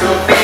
to be